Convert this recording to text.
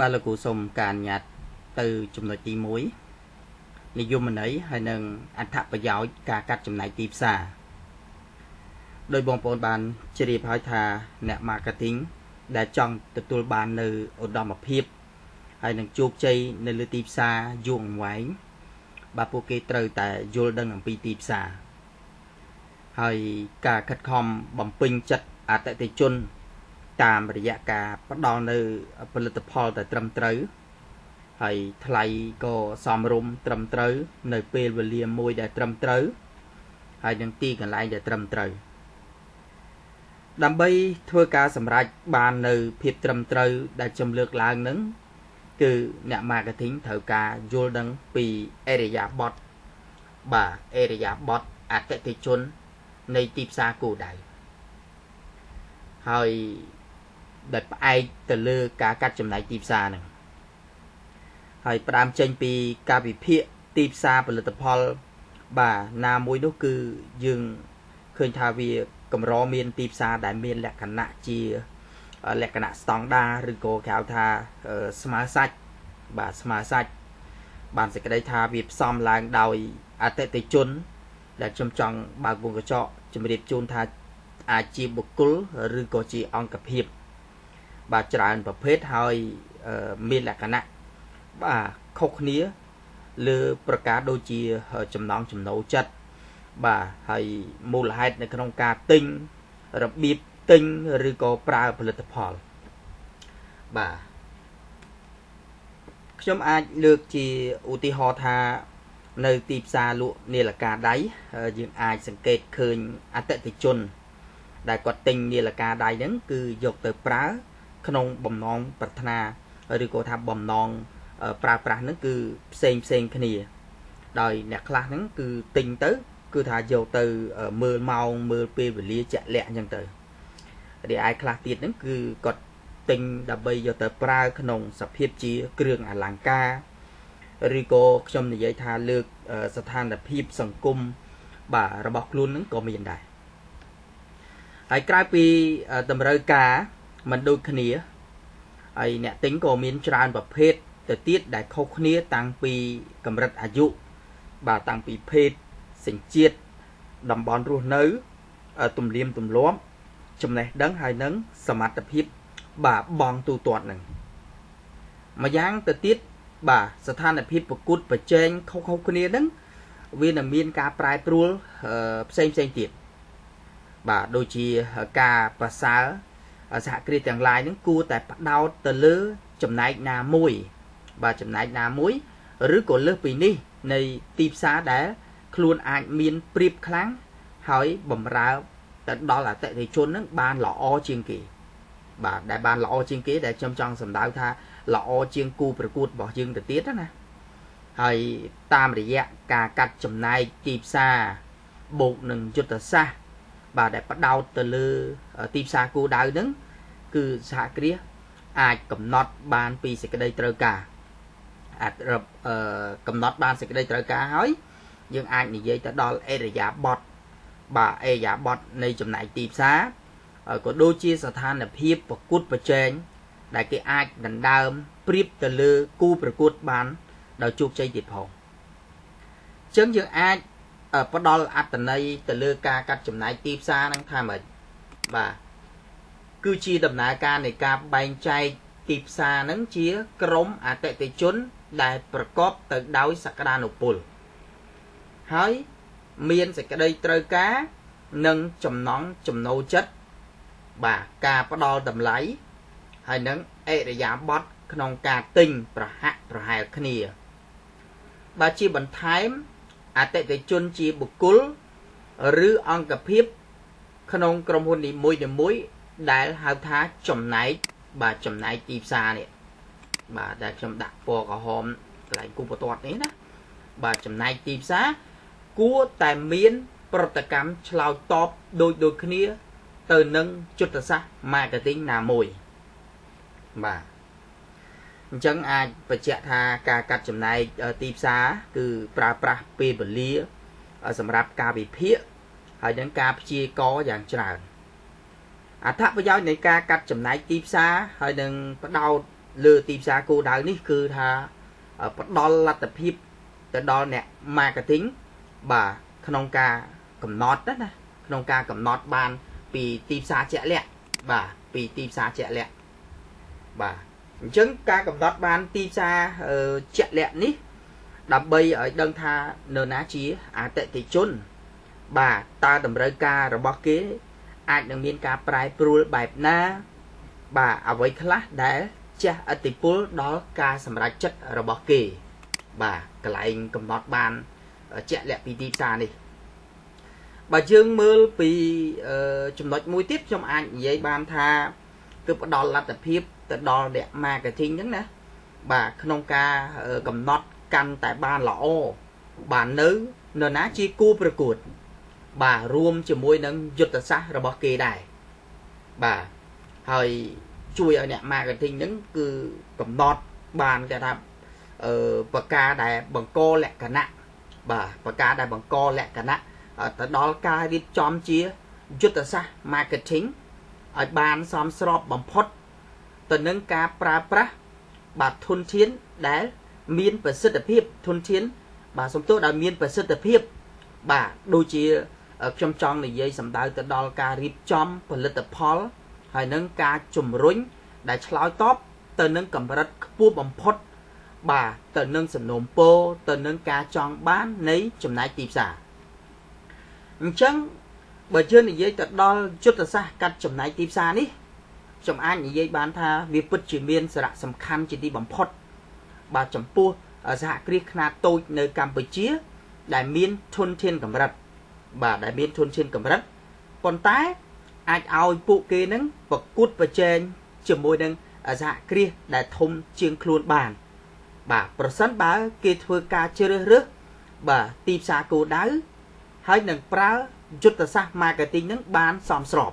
បាទលោកគ្រូសូមការអនុញ្ញាតទៅចំណុចទី1និយមន័យហើយនឹងអត្ថប្រយោជន៍ការកាត់ចំណាយទីផ្សារដោយបងប្អូនបានជ្រាបហើយថាអ្នក marketing ដែលចង់ទទួលបាននៅឧត្តមភាពហើយនឹងជោគជ័យនៅលើទីផ្សារយូរអង្វែងបាទពួកគេត្រូវតែយល់ដឹងអំពីទីផ្សារហើយការខិតខំបំពេញចិត្តអតិថិជន តាមរយៈការផ្ដល់នៅផលិតផលដែលត្រឹមត្រូវហើយថ្លៃក៏សមរម្យត្រឹមត្រូវ នៅពេលវេលាមួយដែលត្រឹមត្រូវហើយនឹងទីកន្លែងដែលត្រឹមត្រូវដើម្បីធ្វើការសម្រេចបាននៅភាពត្រឹមត្រូវដែលខ្ញុំលើកឡើងនឹងគឺអ្នក marketing ត្រូវការយល់ដឹងពីអេរិយាបថបាទអេរិយាបថអតិថិជននៃទីផ្សារគោលដៅហើយ ដែលផ្អែកទៅលើការកាត់ចំណាយទីផ្សារហ្នឹងហើយផ្ដើមចេញពីការវិភាគទីផ្សារផលិតផល បាទណាមួយនោះគឺយើងឃើញថាវាកម្រមានទីផ្សារដែលមានលក្ខណៈជាលក្ខណៈស្តង់ដារឬក៏គេហៅថាស្មើសាច់បាទស្មើសាច់បានសេចក្តីថាវាផ្សំឡើងដោយអតិថិជន ដែលខ្ញុំចង់បើកវងកញ្ចក់ជម្រាបជូនថាអាចជាបុគ្គលឬក៏ជាអង្គភាព បាទច្រើនប្រភេទហើយមានលក្ខណៈបាទខុសគ្នាលើប្រការដូចជាចំណងចំណូលចិត្តបាទហើយមូលហេតុនៅក្នុងការទិញរបៀបទិញឬក៏ប្រើផលិតផលបាទខ្ញុំអាចលើកជាឧទាហរណ៍ថា នៅទីផ្សារលក់នាឡិកាដៃយើងអាចសង្កេតឃើញអតិថិជន ដែលគាត់ទិញនាឡិកាដៃហ្នឹងគឺយកទៅប្រើ ក្នុងបំណងប្រាថ្នាឬក៏ថាបំណងប្រើប្រាស់ហ្នឹងគឺផ្សេងផ្សេងគ្នា ដោយអ្នកខ្លះហ្នឹងគឺទិញទៅ គឺថាយកទៅមើលម៉ោងមើលពេលវេលាជាក់លាក់អញ្ចឹងទៅរីឯខ្លះទៀតហ្នឹងគឺគាត់ទិញដើម្បីយកទៅប្រើក្នុងសភាពជាគ្រឿងអលង្ការឬក៏ខ្ញុំនិយាយថាលើកស្ថានភាពសង្គមបាទរបស់ខ្លួនហ្នឹងក៏មានដែរហើយក្រៅពីតម្រូវការ មិនដូចគ្នាហើយអ្នកទិញក៏មានច្រើនប្រភេទទៅទៀតដែលខុសគ្នាតាំងពីកម្រិតអាយុបាទតាំងពីភេទសញ្ជាតិតំបន់រស់នៅទំនៀមទម្លាប់ចំណេះដឹងហើយនឹងសមត្ថភាពបាទបងទូទាត់នឹងម្យ៉ាងទៅទៀតបាទស្ថានភាពប្រកួតប្រជែងខុសៗគ្នានឹងវានឹងមានការប្រែប្រួលផ្សេងផ្សេងទៀតបាទដូចជាការប្រសើរ សហគ្រាសទាំងឡាយនឹងគួរតែផ្ដោតទៅលើចំណែកណាមួយ បាទចំណែកណាមួយឬក៏លើសពីនេះ នៃទីផ្សារដែល ខ្លួនអាចមានព្រៀបខ្លាំងហើយបំរើទៅដល់អតិថិជននឹងបានល្អជាងគេ បាទដែលបានល្អជាងគេដែលខ្ញុំចង់សម្ដៅថាល្អជាងគូប្រកួតរបស់យើងទៅទៀតណាហើយតាមរយៈការកាត់ចំណាយទីផ្សារបូកនឹងយុទ្ធសាស្ត្រ បាទដែលផ្ដោតទៅលើទីផ្សារគោលដៅហ្នឹងគឺសហគ្រាសអាចកំណត់បានពីសេចក្តីត្រូវការអាចកំណត់បានសេចក្តីត្រូវការហើយយើងអាចនិយាយទៅដល់អេរយាបតបាទអេរយាបតនៃចំណែកទីផ្សារក៏ដូចជាស្ថានភាពប្រកួតប្រជែងដែលគេអាចដណ្ដើមប្រៀបទៅលើគូប្រកួតបានដោយជោគជ័យទៀតផងអញ្ចឹងយើងអាច ផ្ដល់អត្តន័យទៅលើការកាត់ចំណាយទីផ្សារហ្នឹងថាម៉េចបាទគឺជាដំណើរការនៃការបែងចែកទីផ្សារហ្នឹងជាក្រុមអតិថិជន ដែលប្រកបទៅដោយសក្តានុពលហើយមានសេចក្តីត្រូវការនិងចំណង់ចំណូលចិត្តបាទការផ្ដល់តម្លៃហើយនឹងអេរយាប័តក្នុងការទិញប្រហាក់ប្រហែលគ្នាបើជាបន្ថែម អតិថិជនជាបុគ្គលឬអង្គភាពក្នុងក្រុមហ៊ុននីមួយៗដែលហៅថាចំណែកបាទចំណែកទីផ្សារនេះបាទដែលខ្ញុំដាក់ពណ៌ក្រហមកន្លែងគូបន្ទាត់នេះណាបាទចំណែកទីផ្សារគួរតែមាន ប្រតិកម្មឆ្លើយតបដូចដូចគ្នា ទៅនឹងយុទ្ធសាស្ត្រ marketing ណាមួយបាទ អញ្ចឹងអាចបញ្ជាក់ថាការកាត់ចំណែកទីផ្សារគឺប្រើប្រាស់ពេលវេលា សម្រាប់ការវិភាគហើយនឹងការព្យាករយ៉ាងច្រើនអត្ថប្រយោជន៍នៃការកាត់ចំណែកទីផ្សារហើយនឹងបដោតលើទីផ្សារគោលដៅនេះគឺថាផ្ដល់លទ្ធភាពទៅដល់អ្នក marketing បាទក្នុងការកំណត់ណាក្នុងការកំណត់បាន ពីទីផ្សារជាក់លាក់បាទពីទីផ្សារជាក់លាក់បាទ អញ្ចឹងការកំណត់បានទីផ្សារជាក់លាក់នេះដើម្បីឲ្យដឹងថានរណាជាអតិថិជន បាទតើតម្រូវការរបស់គេ អាចនឹងមានការប្រែប្រួលបែបណា បាទអ្វីខ្លះដែលជះឥទ្ធិពលដល់ការសម្រេចចិត្តរបស់គេ បាទកន្លែងកំណត់បានជាក់លាក់ពីទីផ្សារនេះបើយើងមើលពីចំណុចមួយទៀតខ្ញុំអាចនិយាយបានថាគឺផ្ដល់លទ្ធភាព ទៅដល់អ្នក marketing ហ្នឹងណាបាទក្នុងការកំណត់កាន់តែបានល្អបាទនៅនរណាជាគូប្រកួត បាទរួមជាមួយនឹងយុទ្ធសាស្ត្ររបស់គេដែរបាទហើយជួយឲ្យអ្នក marketing ហ្នឹងគឺកំណត់បានគេថាអឺបកាដែលបង្កលក្ខណៈបាទបកាដែលបង្កលក្ខណៈទៅដល់ការរៀបចំជាយុទ្ធសាស្ត្រ marketing ឲ្យបានសមស្របបំផុត ទៅនឹងការប្រើប្រាស់បាទធនធានដែល មានប្រសិទ្ធភាពធនធាន បាទសំទោសដែលមានប្រសិទ្ធភាព បាទដូចជាខ្ញុំចង់និយាយសម្ដៅទៅដល់ការរៀបចំផលិតផល ហើយនឹងការជំរុញដែលឆ្លើយតបទៅនឹងកម្រិតខ្ពស់បំផុត បាទទៅនឹងសំណុំពោទៅនឹងការចង់បាននៃចំណែកទីផ្សារអញ្ចឹងបើយើងនិយាយទៅដល់យុទ្ធសាស្ត្រកាត់ចំណែកទីផ្សារនេះ ខ្ញុំអាចនិយាយបានថាវាពិតជាមានសារៈសំខាន់ជាទីបំផុត បាទចំពោះសហគ្រាសខ្នាតតូចនៅកម្ពុជា ដែលមានធនធានកម្រិត បាទដែលមានធនធានកម្រិតប៉ុន្តែអាចឲ្យពួកគេនឹងប្រកួតប្រជែងជាមួយនឹងសហគ្រាសដែលធំជាងខ្លួនបាន បាទប្រសិនបើគេធ្វើការជ្រើសរើសបាទទីផ្សារគោលដៅហើយនឹងប្រើយុទ្ធសាស្ត្រ marketing នឹងបានសមស្រប